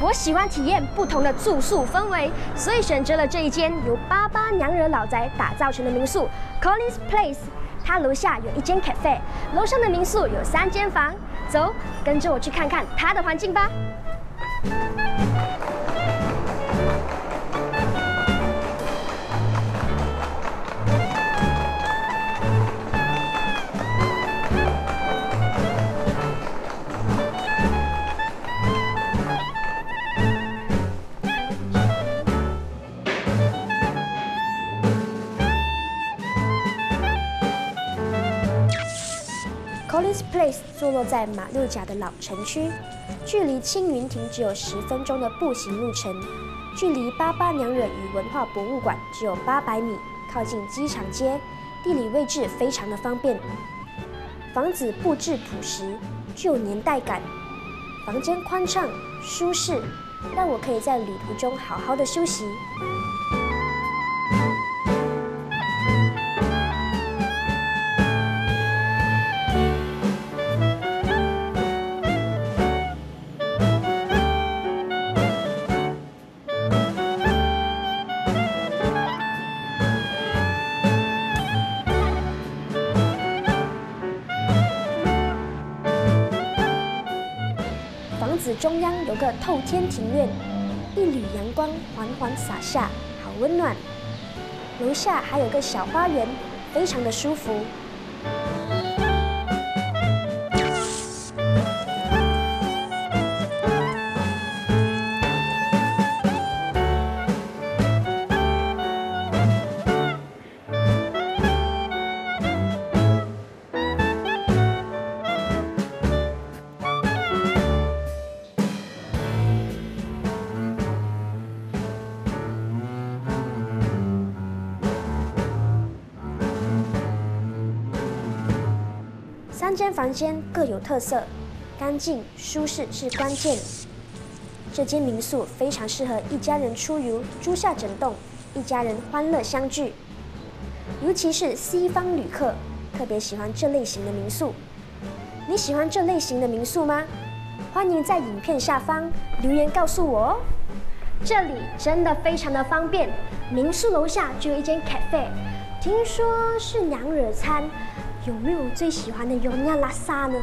我喜欢体验不同的住宿氛围，所以选择了这一间由巴巴娘惹老宅打造成的民宿 Collins Place。它楼下有一间 cafe，楼上的民宿有三间房。走，跟着我去看看它的环境吧。Collins Place 坐落在马六甲的老城区，距离青云亭只有十分钟的步行路程，距离八八娘惹与文化博物馆只有八百米，靠近机场街，地理位置非常的方便。房子布置朴实，具有年代感，房间宽敞舒适，让我可以在旅途中好好的休息。子中央有个透天庭院，一缕阳光缓缓洒下，好温暖。楼下还有个小花园，非常的舒服。三间房间各有特色，干净舒适是关键。这间民宿非常适合一家人出游，租下整栋，一家人欢乐相聚。尤其是西方旅客特别喜欢这类型的民宿。你喜欢这类型的民宿吗？欢迎在影片下方留言告诉我哦。这里真的非常的方便，民宿楼下就有一间 cafe，听说是娘惹餐。有没有最喜欢的尤尼亚拉萨呢？